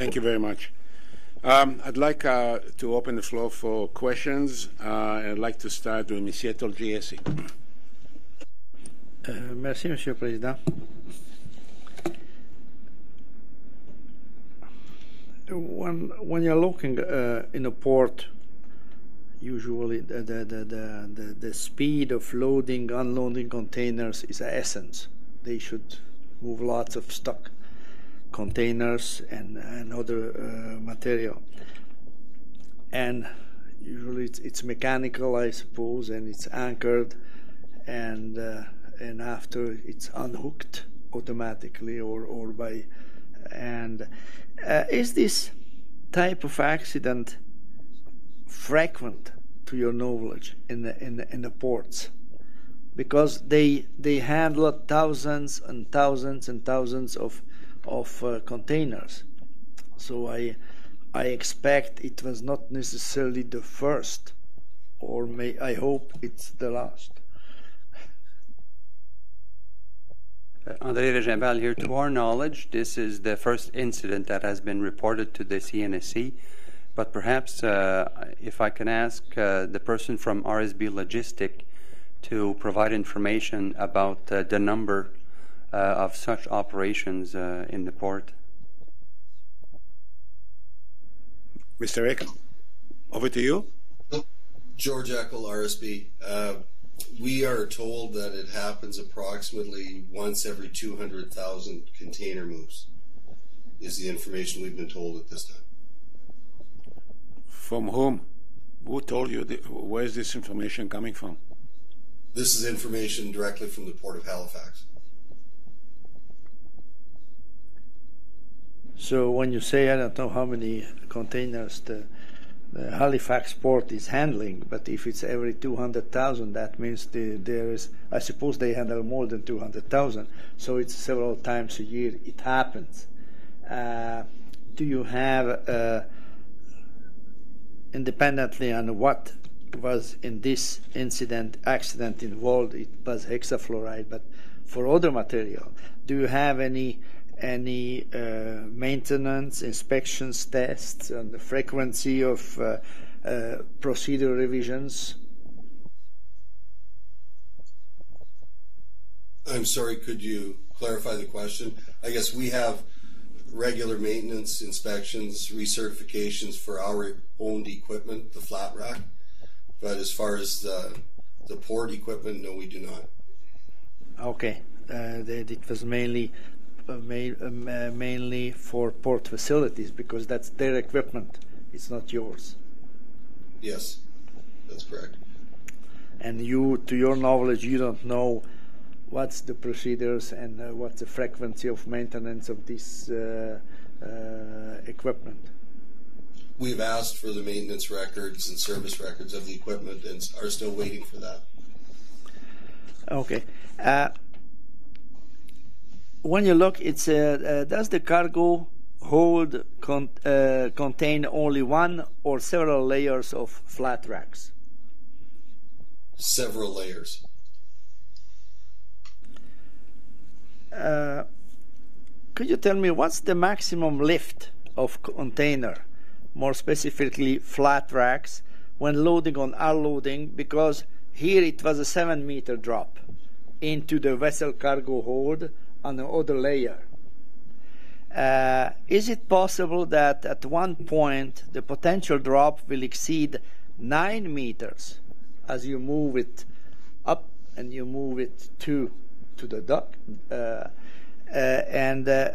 Thank you very much. Um, I'd like uh, to open the floor for questions. Uh, I'd like to start with Monsieur Tolgyesi. Euh, merci, Monsieur Président. When, when you're looking uh, in a port, usually the, the, the, the, the speed of loading, unloading containers is a essence. They should move lots of stock containers and, and other uh, material. And usually it's, it's, mechanical, I suppose, and it's anchored, and uh, and after it's unhooked automatically or or by. And uh, is this type of accident frequent to your knowledge in the in the, in the ports? Because they they handle thousands and thousands and thousands of of uh, containers. So I, I expect it was not necessarily the first, or may I hope it's the last. Uh, André here. To our knowledge, this is the first incident that has been reported to the CNSC. But perhaps, uh, if I can ask uh, the person from RSB Logistic to provide information about uh, the number of such operations uh, in the port. Mr. Eck, over to you. George Eckel, RSB. Uh, we are told that it happens approximately once every 200,000 container moves, is the information we've been told at this time. From whom? Who told you? The, where is this information coming from? This is information directly from the Port of Halifax. So when you say I don't know how many containers the, the Halifax port is handling, but if it's every 200,000, that means the, there is, I suppose they handle more than 200,000. So it's several times a year it happens. Uh, do you have, uh, independently on what was in this incident, accident involved, it was hexafluoride, but for other material, do you have any any uh, maintenance, inspections, tests, and the frequency of uh, uh, procedure revisions? I'm sorry, could you clarify the question? I guess we have regular maintenance, inspections, recertifications for our owned equipment, the flat rack. But as far as the, the port equipment, no, we do not. Okay. Uh, it was mainly uh, uh, mainly for port facilities because that's their equipment. It's not yours. Yes, that's correct. And you, to your knowledge, you don't know what's the procedures and uh, what's the frequency of maintenance of this uh, uh, equipment. We've asked for the maintenance records and service records of the equipment and are still waiting for that. Okay. When you look, it's uh, uh, does the cargo hold con uh, contain only one or several layers of flat racks? Several layers. Uh, could you tell me what's the maximum lift of container, more specifically flat racks, when loading on unloading? Because here it was a seven meter drop into the vessel cargo hold on the other layer. Uh, is it possible that at one point the potential drop will exceed 9 meters as you move it up and you move it to to the dock uh, uh, and uh,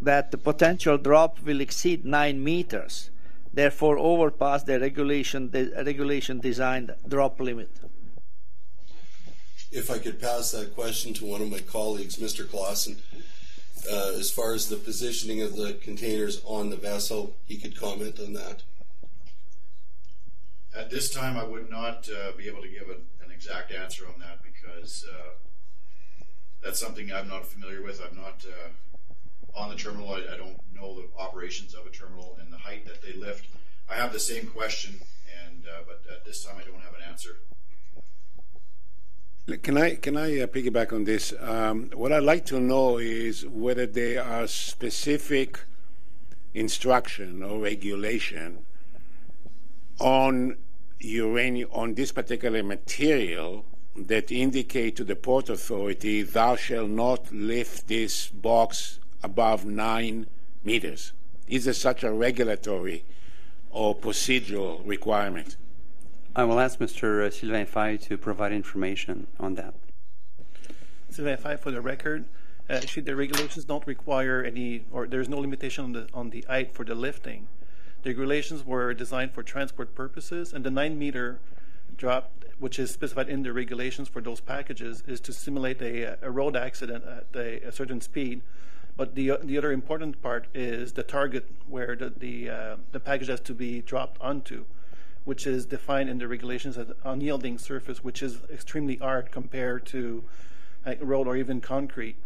that the potential drop will exceed 9 meters therefore overpass the regulation the regulation designed drop limit if I could pass that question to one of my colleagues, Mr. Clausen. Uh, as far as the positioning of the containers on the vessel, he could comment on that. At this time, I would not uh, be able to give a, an exact answer on that because uh, that's something I'm not familiar with. I'm not uh, on the terminal. I, I, don't know the operations of a terminal and the height that they lift. I have the same question, and uh, but at this time, I don't have an answer. Can I can I uh, piggyback on this? Um, what I'd like to know is whether there are specific instruction or regulation on uranium on this particular material that indicate to the port authority thou shall not lift this box above nine meters is there such a regulatory or procedural requirement I will ask Mr. Sylvain Faille to provide information on that. Sylvain Faille, for the record, uh, actually the regulations don't require any, or there's no limitation on the on the height for the lifting. The regulations were designed for transport purposes, and the nine meter drop, which is specified in the regulations for those packages, is to simulate a, a road accident at a, a, certain speed. But the the other important part is the target where the the, uh, the package has to be dropped onto which is defined in the regulations as unyielding surface, which is extremely hard compared to like road or even concrete.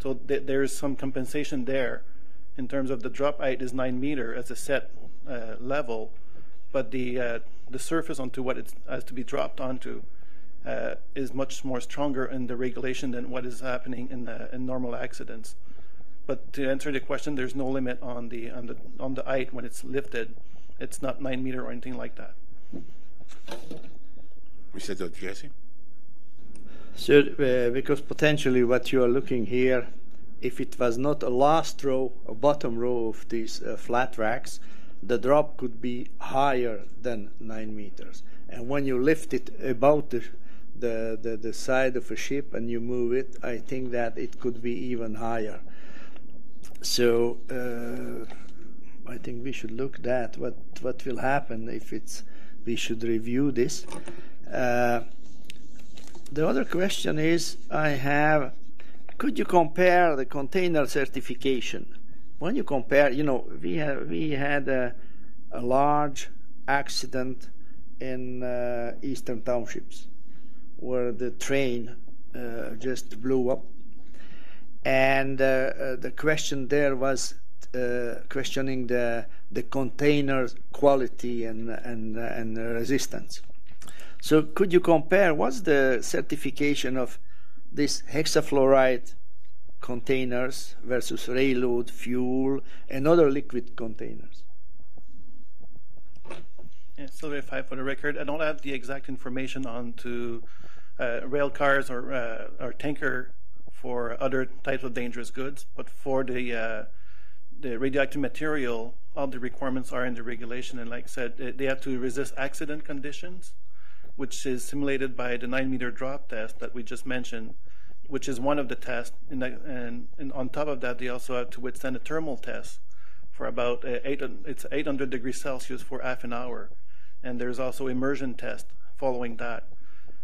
So th- there is some compensation there in terms of the drop height is nine meter as a set uh, level, but the uh, the surface onto what it has to be dropped onto uh, is much more stronger in the regulation than what is happening in the, in normal accidents. But to answer the question, there's no limit on the on the on the height when it's lifted. It's not nine meter or anything like that. Mr. Jesse? So, uh, because potentially what you are looking here, if it was not a last row, a bottom row of these uh, flat racks, the drop could be higher than nine meters. And when you lift it about the, the, the, the side of a ship and you move it, I think that it could be even higher. So, uh, I think we should look at what what will happen if it's. We should review this. Uh, the other question is, I have. Could you compare the container certification? When you compare, you know, we have we had a, a large accident in uh, eastern townships where the train uh, just blew up, and uh, uh the question there was questioning the the container quality and and and resistance. So could you compare what's the certification of this hexafluoride containers versus railroad fuel and other liquid containers? Yeah, so verify for the record. I don't have the exact information on to uh, rail cars or uh, or tanker for other types of dangerous goods, but for the uh, the radioactive material, all the requirements are in the regulation. And like I said, they have to resist accident conditions, which is simulated by the nine meter drop test that we just mentioned, which is one of the tests. And, and, and on top of that, they also have to withstand a thermal test for about uh, eight, it's 800 degrees Celsius for half an hour. And there's also immersion test following that.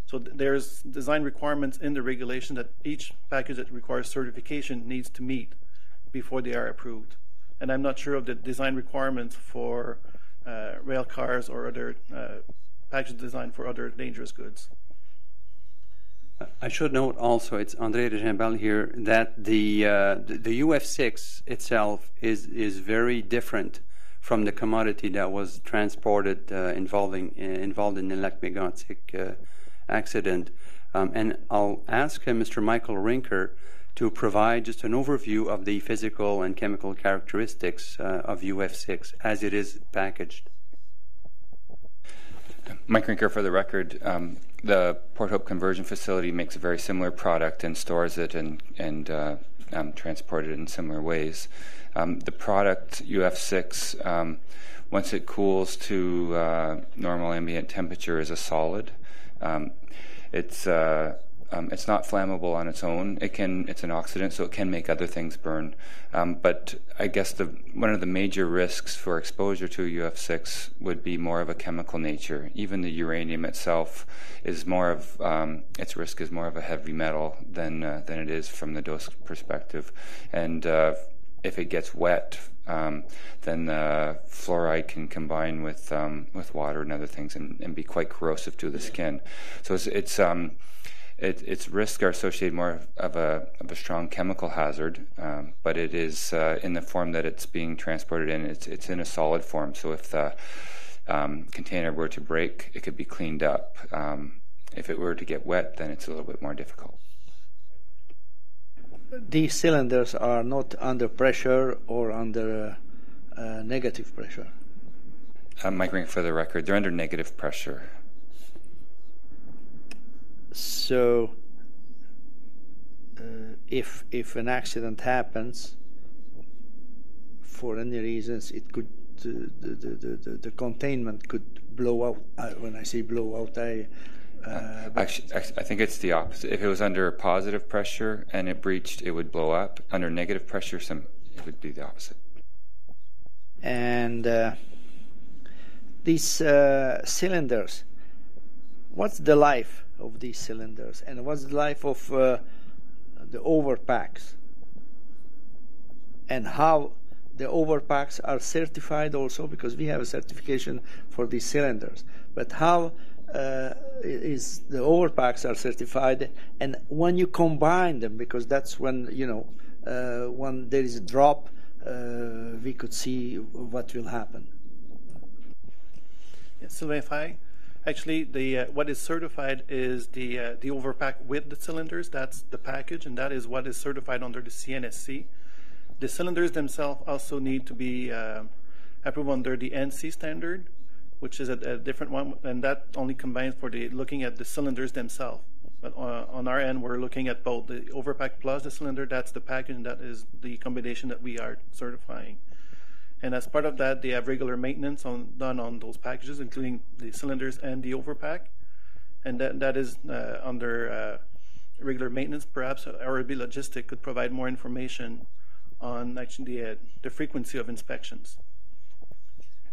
So there's design requirements in the regulation that each package that requires certification needs to meet before they are approved and I'm not sure of the design requirements for uh, rail cars or other uh, package design for other dangerous goods. I should note also, it's André de here, that the, uh, the, the UF6 itself is, is very different from the commodity that was transported uh, involving, involved in the Lac uh, accident. Um, and I'll ask uh, Mr. Michael Rinker to provide just an overview of the physical and chemical characteristics uh, of UF6 as it is packaged. Mike Rinker for the record. Um, the Port Hope conversion facility makes a very similar product and stores it and, and uh, um, transport it in similar ways. Um, the product UF6, um, once it cools to uh, normal ambient temperature, is a solid. Um, it's uh, um, it's not flammable on its own. It can. It's an oxidant, so it can make other things burn. Um, but I guess the one of the major risks for exposure to UF6 would be more of a chemical nature. Even the uranium itself is more of um, its risk is more of a heavy metal than uh, than it is from the dose perspective, and uh, if it gets wet, um, then the fluoride can combine with um, with water and other things and, and, be quite corrosive to the skin. So it's, it's um, it, its risks are associated more of a, of a strong chemical hazard, um, but it is uh, in the form that it's being transported in. It's, it's in a solid form, so if the um, container were to break, it could be cleaned up. Um, if it were to get wet, then it's a little bit more difficult. These cylinders are not under pressure or under uh, negative pressure. Uh, Mike Ring for the record, they're under negative pressure. So, uh, if if an accident happens, for any reasons, it could the the, the, the, the containment could blow out. Uh, when I say blow out, I uh, Actually, I think it's the opposite. If it was under positive pressure and it breached, it would blow up. Under negative pressure, some it would be the opposite. and uh, these uh, cylinders. What's the life of these cylinders, and what's the life of uh, the overpacks, and how the overpacks are certified also because we have a certification for these cylinders. But how uh, is the overpacks are certified, and when you combine them, because that's when you know uh, when there is a drop, uh, we could see what will happen. Yeah, Sylvain Faille. Actually, the uh, what is certified is the uh, the overpack with the cylinders. That's the package, and that is what is certified under the CNSC. The cylinders themselves also need to be uh, approved under the ANSI standard, which is a, a, different one, and that only combines for the looking at the cylinders themselves. But uh, on our end, we're looking at both the overpack plus the cylinder. That's the package, and that is the combination that we are certifying. And as part of that, they have regular maintenance on, done on those packages, including the cylinders and the overpack. And that, that is uh, under uh, regular maintenance. Perhaps RB Logistic could provide more information on actually the, uh, the frequency of inspections.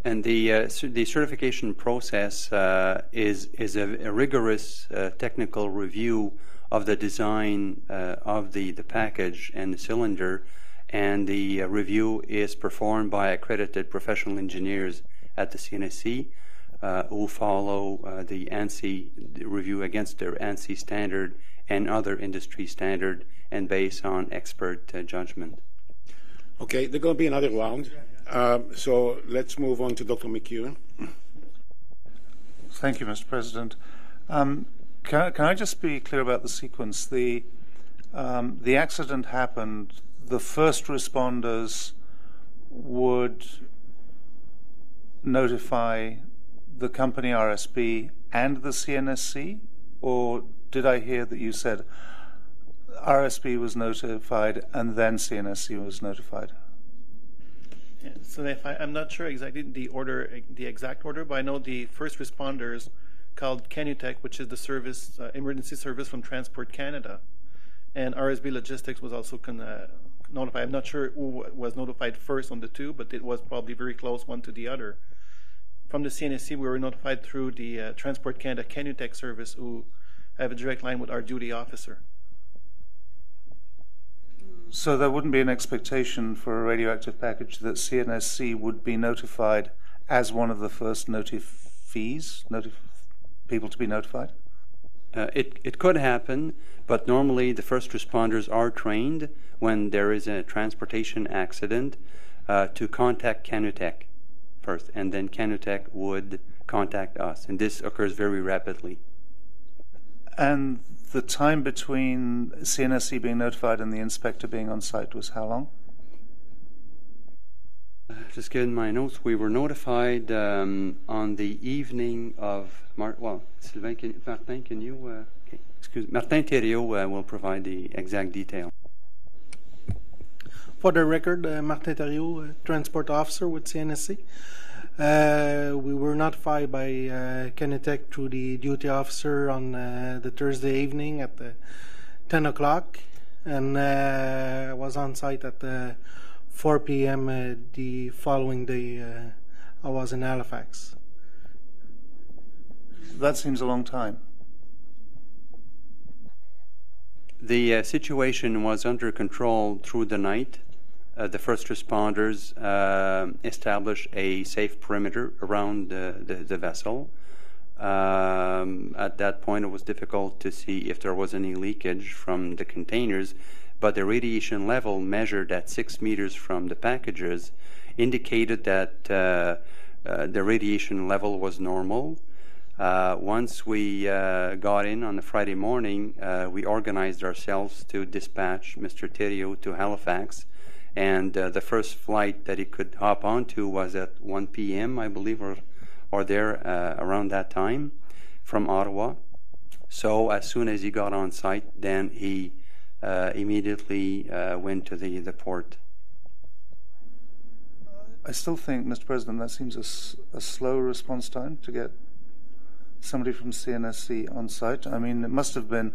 And the uh, the certification process uh, is is a, a rigorous uh, technical review of the design uh, of the the package and the cylinder, and the uh, review is performed by accredited professional engineers at the CNSC, uh, who follow the ANSI review against their ANSI standard and other industry standard, and based on expert judgment. Okay, there's going to be another round. Um, so let's move on to Dr. McEwan. Thank you, Mr. President. Um, can, can, I just be clear about the sequence? The, um, the accident happened, the first responders would notify the company RSB and the CNSC, or did I hear that you said RSB was notified and then CNSC was notified? So if I, am not sure exactly the order, the exact order, but I know the first responders called CANUTEC, which is the service, uh, emergency service from Transport Canada, and RSB Logistics was also con- uh, notified. I'm not sure who was notified first on the two, but it was probably very close one to the other. From the CNSC, we were notified through the uh, Transport Canada CANUTEC service, who have a direct line with our duty officer. So there wouldn't be an expectation for a radioactive package that CNSC would be notified as one of the first notifees, notif- people to be notified? Uh, it, it could happen, but normally the first responders are trained when there is a transportation accident uh, to contact CANUTEC first, and then CANUTEC would contact us, and this occurs very rapidly. And the time between CNSC being notified and the inspector being on site was how long? Just getting my notes. We were notified um, on the evening of Mar- well, Sylvain, can, Martin, can you? Uh, excuse me. Martin Thériault uh, will provide the exact detail. For the record, uh, Martin Thériault, uh, transport officer with CNSC. Uh, we were notified by uh, CANUTEC through the duty officer on uh, the Thursday evening at 10 o'clock, and uh, was on site at 4 p.m. Uh, the following day. Uh, I was in Halifax. That seems a long time. The situation was under control through the night uh, the first responders uh, established a safe perimeter around the, the, the vessel. Um, at that point, it was difficult to see if there was any leakage from the containers, but the radiation level measured at six meters from the packages indicated that uh, uh the radiation level was normal. Uh, once we uh, got in on the Friday morning, we organized ourselves to dispatch Mr. Thériault to Halifax and uh, the first flight that he could hop onto was at 1 p.m., I believe, or or there uh, around that time from Ottawa. So as soon as he got on site, then he uh, immediately uh, went to the, the port. I still think, Mr. President, that seems a slow response time to get somebody from CNSC on site. I mean, it must have been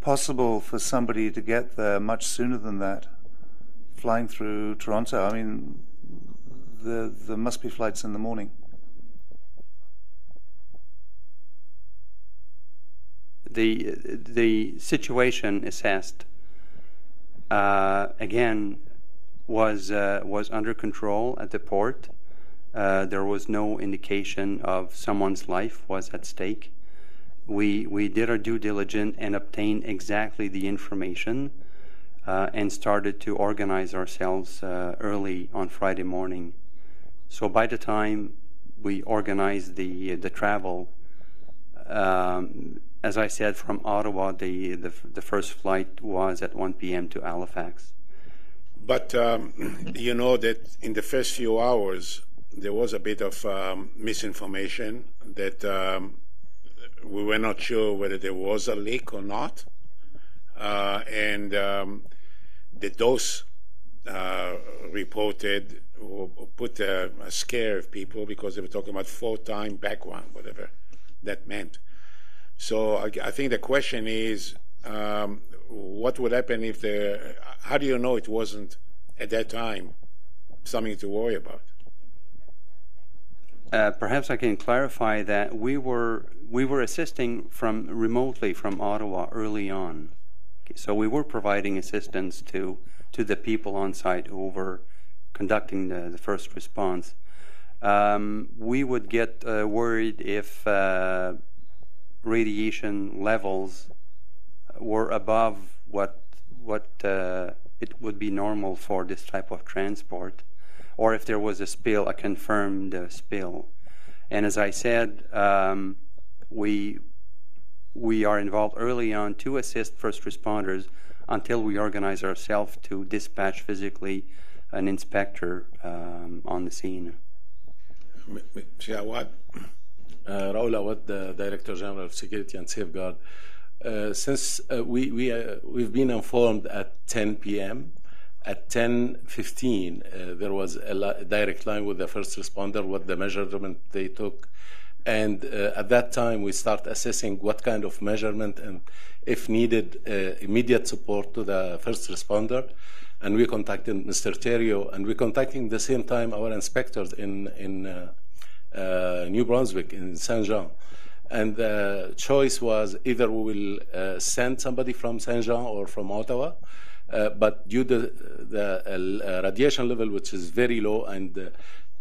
possible for somebody to get there much sooner than that, flying through Toronto. I mean, the, there must be flights in the morning. The, the situation assessed, uh, again, was, uh, was under control at the port. Uh, there was no indication of someone's life was at stake. We, we did our due diligence and obtained exactly the information uh, and started to organize ourselves uh, early on Friday morning. So by the time we organized the, the travel, um, as I said, from Ottawa, the, the, the first flight was at 1 p.m. to Halifax. But um, you know that in the first few hours, there was a bit of um, misinformation that um, we were not sure whether there was a leak or not. Uh, and um, the dose uh, reported put a, a, scare of people because they were talking about four-time background, whatever that meant. So I, I think the question is, um, what would happen if the? How do you know it wasn't at that time something to worry about? Uh, perhaps I can clarify that we were we were assisting from remotely from Ottawa early on, okay, so we were providing assistance to to the people on site who were conducting the, the first response. Um, we would get uh, worried if uh, radiation levels were above what what uh, it would be normal for this type of transport or if there was a spill, a confirmed uh, spill. And as I said, um, we we are involved early on to assist first responders until we organize ourselves to dispatch physically an inspector um, on the scene. Awad? Uh, Raoul Awad, the Director General of Security and Safeguard. Uh, since uh, we, we, uh, we've been informed at 10 p.m., at 10:15, uh, there was a, li- direct line with the first responder, what the measurement they took, and uh, at that time we start assessing what kind of measurement and, if needed, uh, immediate support to the first responder. And we contacted Mr. Theriault, and we contacting the same time our inspectors in in uh, uh, New Brunswick in Saint Jean. And the choice was either we will uh, send somebody from Saint Jean or from Ottawa uh, Uh, but due to uh, the uh, radiation level, which is very low, and uh,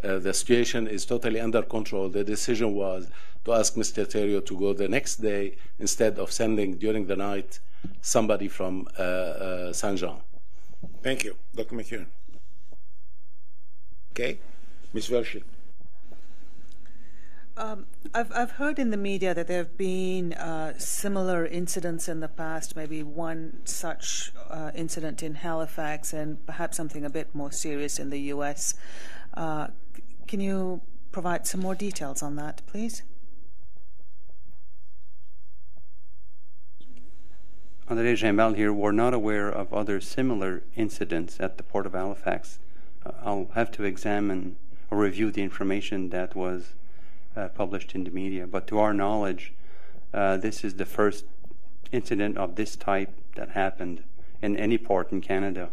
uh, the situation is totally under control, the decision was to ask Mr. Thériault to go the next day instead of sending during the night somebody from Saint Jean. Thank you, Dr. McEwan. Okay, Ms. Velshi. Um, I've, I've heard in the media that there have been uh, similar incidents in the past, maybe one such uh, incident in Halifax and perhaps something a bit more serious in the U.S. Uh, can you provide some more details on that, please? André Régimbald here. We're not aware of other similar incidents at the Port of Halifax. Uh, I'll have to examine or review the information that was uh, published in the media. But to our knowledge, uh, this is the first incident of this type that happened in any port in Canada.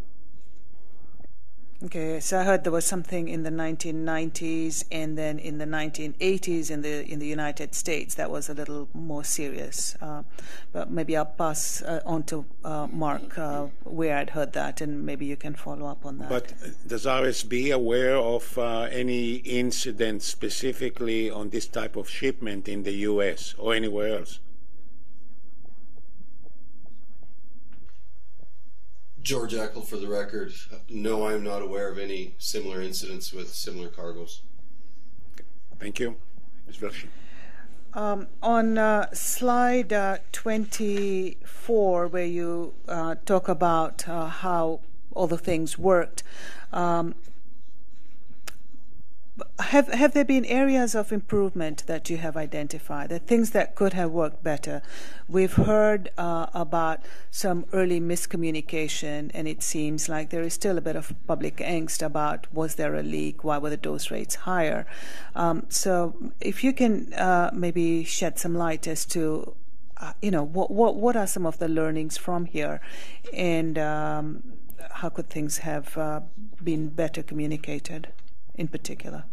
Okay, so I heard there was something in the 1990s and then in the 1980s in the in the United States that was a little more serious. Uh, but maybe I'll pass uh, on to uh, Mark uh, where I'd heard that, and maybe you can follow up on that. But does RSB aware of uh, any incident specifically on this type of shipment in the U.S. or anywhere else? George Eckel, for the record. No, I am not aware of any similar incidents with similar cargoes. Thank you. Ms. Velshi. Um, on uh, slide uh, 24, where you uh, talk about uh, how all the things worked. Um, have have there been areas of improvement that you have identified? The things that could have worked better. We've heard uh, about some early miscommunication, and it seems like there is still a bit of public angst about was there a leak? Why were the dose rates higher? Um, so, if you can uh, maybe shed some light as to uh, you know what what what are some of the learnings from here, and um, how could things have uh, been better communicated? In particular?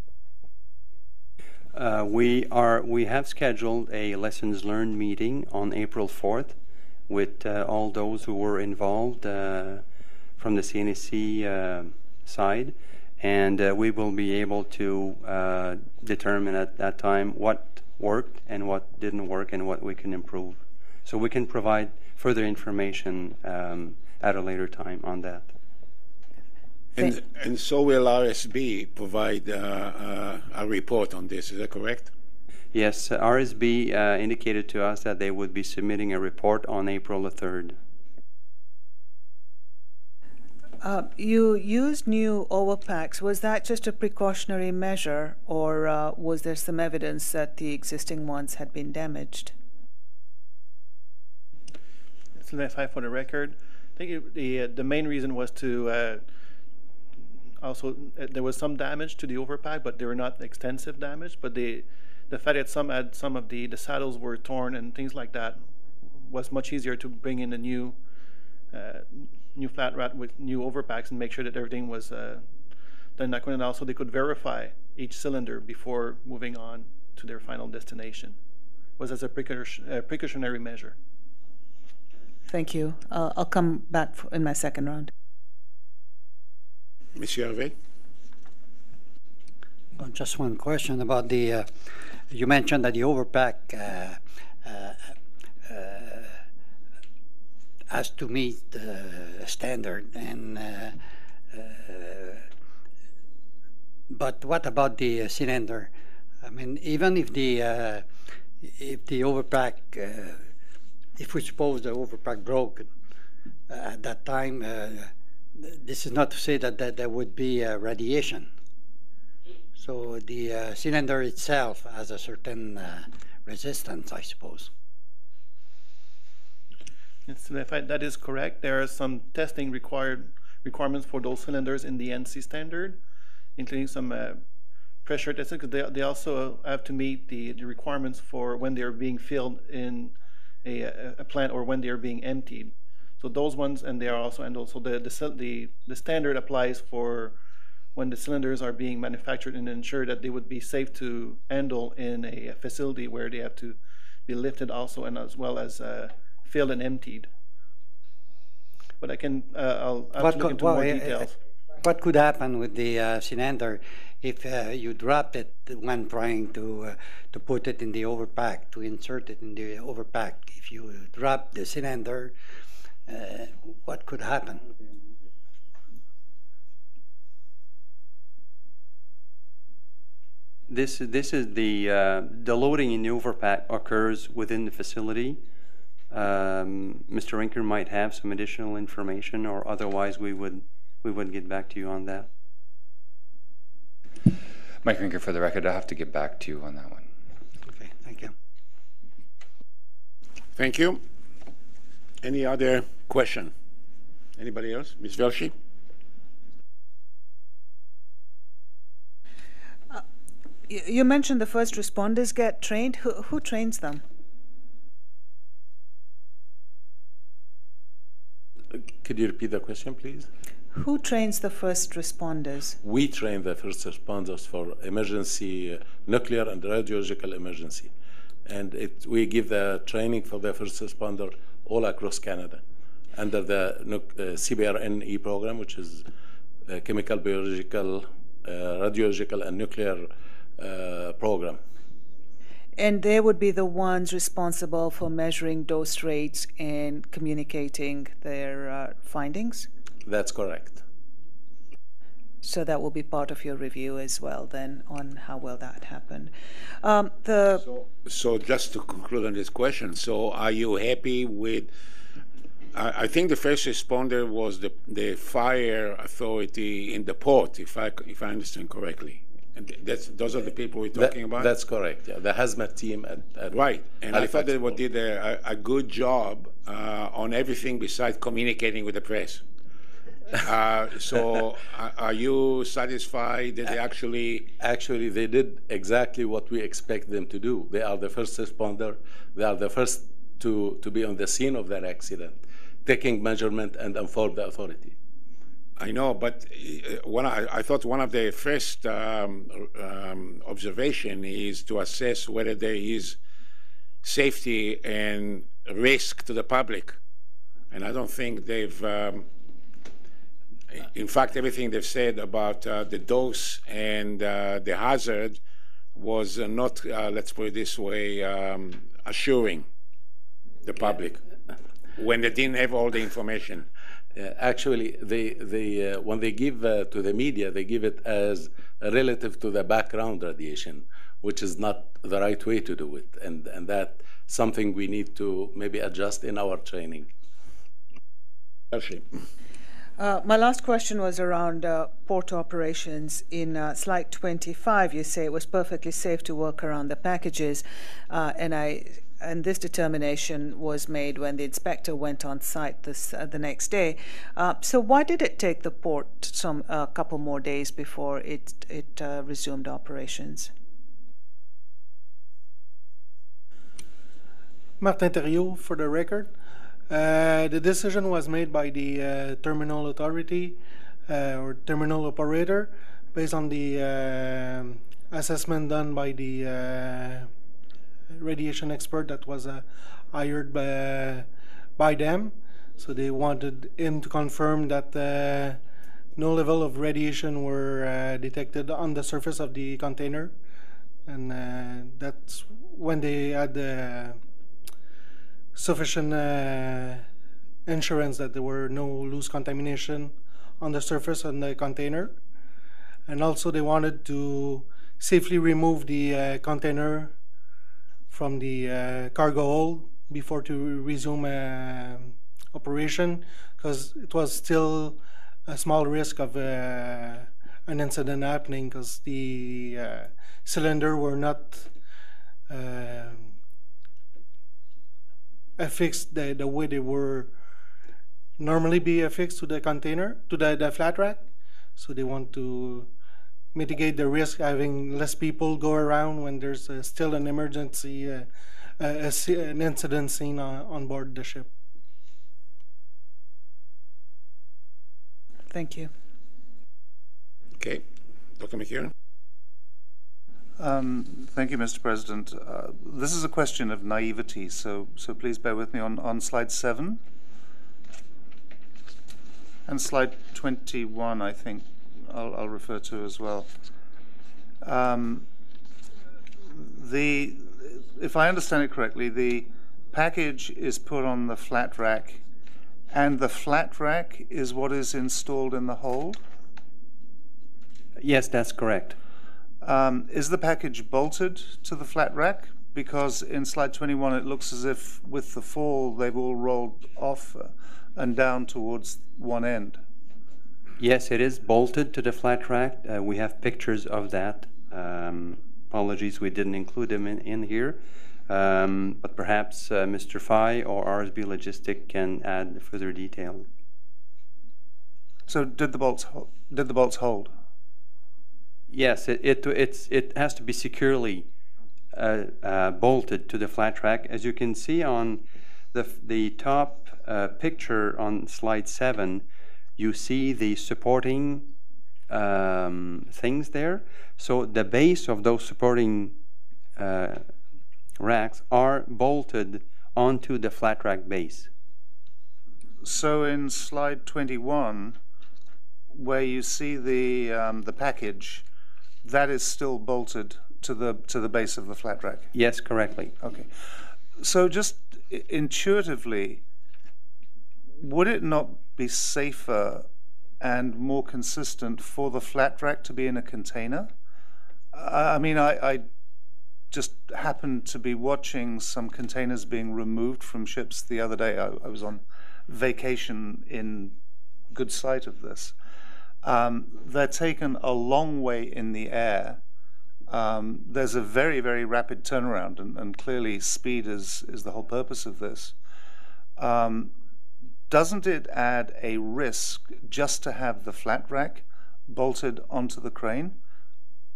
Uh, we are we have scheduled a lessons learned meeting on April 4th with uh, all those who were involved uh, from the CNSC uh, side, and uh, we will be able to uh, determine at that time what worked and what didn't work and what we can improve. So we can provide further information um, at a later time on that. And, and so will RSB provide uh, uh, a report on this, is that correct? Yes, uh, RSB uh, indicated to us that they would be submitting a report on April the 3rd. Uh, you used new overpacks. Was that just a precautionary measure, or uh, was there some evidence that the existing ones had been damaged? So, if I for the record, I think it, the the main reason was to also uh, there was some damage to the overpack, but they were not extensive damage. But the the fact that some had some of the the saddles were torn and things like that was much easier to bring in a new uh, new flat rat with new overpacks and make sure that everything was uh, done that and also they could verify each cylinder before moving on to their final destination. It was as a precautionary measure. Thank you. Uh, I'll come back in my second round. Monsieur Harvey? Well, just one question about the. Uh, you mentioned that the overpack uh, uh, uh has to meet the standard, and uh, uh, but what about the cylinder? I mean, even if the if the overpack, if we suppose the overpack broke at that time this is not to say that, that there would be uh, radiation. So the uh, cylinder itself has a certain uh, resistance, I suppose. Yes, that is correct. There are some testing required requirements for those cylinders in the ANSI standard, including some uh, pressure testing, because they, they also have to meet the, the requirements for when they're being filled in a, a plant or when they're being emptied. So those ones, and they are also, and also the, the, the, the standard applies for when the cylinders are being manufactured and ensure that they would be safe to handle in a facility where they have to be lifted also and as well as uh, filled and emptied. But I can, uh, I'll to look into well, more uh, details. What could happen with the uh, cylinder if uh, you drop it when trying to uh, to put it in the overpack, to insert it in the overpack? If you drop the cylinder, uh, what could happen. This this is the uh, the loading in the overpack occurs within the facility. Um, Mr. Rinker might have some additional information, or otherwise we would we would get back to you on that. Mike Rinker, for the record, I have to get back to you on that one. Okay, thank you. Thank you. Any other question? Anybody else? Ms. Velshi? Uh, you mentioned the first responders get trained. Who, who trains them? Could you repeat the question, please? Who trains the first responders? We train the first responders for emergency, uh, nuclear and radiological emergency. And it, we give the training for the first responder all across Canada under the uh, CBRNE program, which is uh, chemical, biological, uh, radiological, and nuclear uh, program. And they would be the ones responsible for measuring dose rates and communicating their uh, findings? That's correct. So that will be part of your review as well, then, on how well that happened. Um, the so, so, just to conclude on this question, so are you happy with I, I think the first responder was the, the fire authority in the port, if I, if I understand correctly. And that's, those are the people we're That- talking about? That's correct. Yeah, the hazmat team at, at Right, and I thought they Port. did a, a good job uh, on everything besides communicating with the press. Uh, So are- are you satisfied that they actually, Actually, they did exactly what we expect them to do. They are the first responder. They are the first to, to be on the scene of that accident, taking measurement and inform the authority. I know, but uh, I, I thought one of the first um, um, observation is to assess whether there is safety and risk to the public. And I don't think they've, um, in fact, everything they've said about uh, the dose and uh, the hazard was uh, not, uh, let's put it this way, um, assuring the public when they didn't have all the information. Uh, actually, they, they, uh, when they give uh, to the media, they give it as relative to the background radiation, which is not the right way to do it. And, and that's something we need to maybe adjust in our training. Hershey. Uh, my last question was around uh, port operations. In uh, slide 25, you say it was perfectly safe to work around the packages, uh, and I and this determination was made when the inspector went on site this uh, the next day. Uh, so why did it take the port some a couple more days before it it uh, resumed operations? Martin Thériault, for the record. Uh, the decision was made by the uh, terminal authority uh, or terminal operator based on the assessment done by the uh, radiation expert that was uh, hired by, by them. So they wanted him to confirm that uh, no level of radiation were uh, detected on the surface of the container, and that's when they had sufficient insurance that there were no loose contamination on the surface of the container. And also, they wanted to safely remove the uh, container from the uh, cargo hold before to resume uh, operation because it was still a small risk of uh, an incident happening because the cylinder were not affixed the, the way they were normally be affixed to the container to the, the flat rack. So they want to mitigate the risk having less people go around when there's uh, still an emergency uh, a, a an incident scene on, on board the ship Thank you. Okay, Dr. McKeown? Um, thank you, Mr. President. Uh, this is a question of naivety, so so please bear with me on, on slide seven and slide 21. I think I'll, I'll refer to as well. Um, the if I understand it correctly, the package is put on the flat rack, and the flat rack is what is installed in the hold. Yes, that's correct. Um, is the package bolted to the flat rack? Because in slide 21, it looks as if with the fall, they've all rolled off and down towards one end. Yes, it is bolted to the flat rack. Uh, we have pictures of that. Um, apologies, we didn't include them in, in here. Um, but perhaps uh, Mr. Faille or RSB Logistic can add further detail. So did the bolts hold? Did the bolts hold? Yes, it, it, it's, it has to be securely uh, uh, bolted to the flat rack. As you can see on the, the top uh, picture on slide seven, you see the supporting um, things there. So the base of those supporting uh, racks are bolted onto the flat rack base. So in slide 21, where you see the um, the package, that is still bolted to the to the base of the flat rack. Yes, correctly. Okay. So just intuitively, would it not be safer and more consistent for the flat rack to be in a container? I mean, I, I just happened to be watching some containers being removed from ships the other day. I, I was on vacation in good sight of this. Um, they're taken a long way in the air. Um, there's a very, very rapid turnaround, and, and, clearly speed is, is the whole purpose of this. Um, doesn't it add a risk just to have the flat rack bolted onto the crane?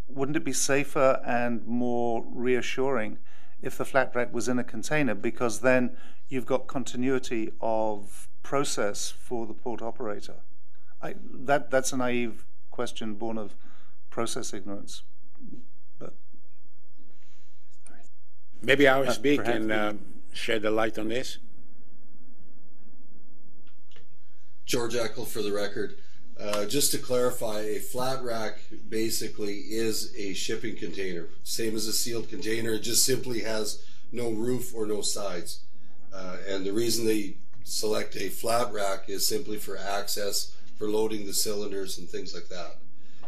Wouldn't it be safer and more reassuring if the flat rack was in a container because then you've got continuity of process for the port operator? I, that, that's a naive question born of process ignorance. But Maybe RSB uh, can uh, shed a light on this. George Eckel for the record. Uh, just to clarify, a flat rack basically is a shipping container, same as a sealed container. It just simply has no roof or no sides. Uh, and the reason they select a flat rack is simply for access for loading the cylinders and things like that.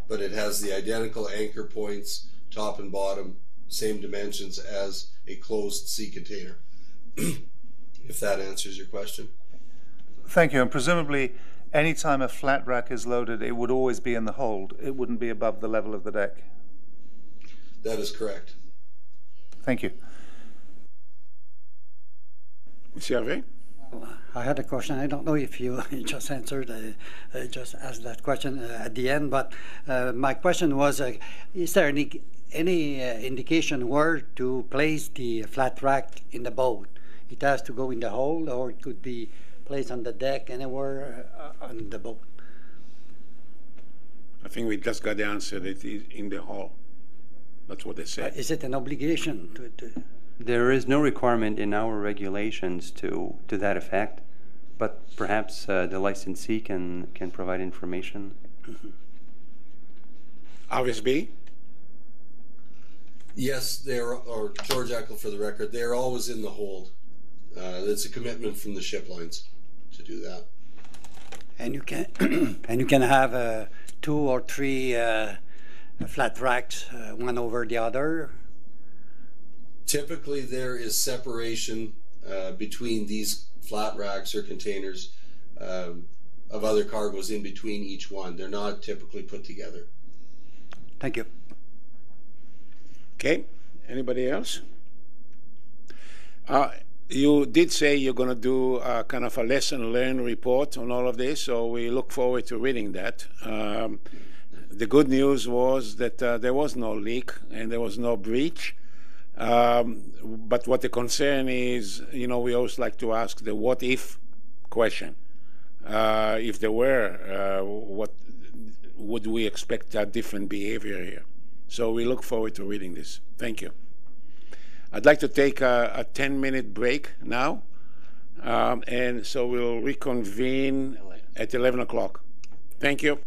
But it has the identical anchor points, top and bottom, same dimensions as a closed sea container. if that answers your question. Thank you. And presumably, anytime a flat rack is loaded, it would always be in the hold. It wouldn't be above the level of the deck. That is correct. Thank you. Monsieur Harvey? I had a question. I don't know if you just answered, uh, uh, just asked that question uh, at the end, but uh, my question was, uh, is there any, any uh, indication where to place the flat rack in the boat? It has to go in the hold or it could be place on the deck, anywhere uh, on the boat? I think we just got the answer that is in the hall. That's what they said. Uh, is it an obligation to, to? There is no requirement in our regulations to, to that effect, but perhaps uh, the licensee can, can provide information. Mm-hmm. RSB? Yes, they're, or George Eckel for the record, they're always in the hold. Uh, it's a commitment from the ship lines to do that. And you can and you can have uh, two or three uh, flat racks, uh, one over the other. Typically, there is separation uh, between these flat racks or containers um, of other cargoes in between each one. They're not typically put together. Thank you. Okay. Anybody else? Uh, you did say you're going to do a kind of a lesson learned report on all of this, so we look forward to reading that. Um, the good news was that uh, there was no leak and there was no breach. Um, but what the concern is, you know, we always like to ask the what if question. Uh, if there were, uh, what would we expect a different behavior here? So we look forward to reading this. Thank you. I'd like to take a, a 10 minute break now. Um, and so we'll reconvene at 11 o'clock. Thank you.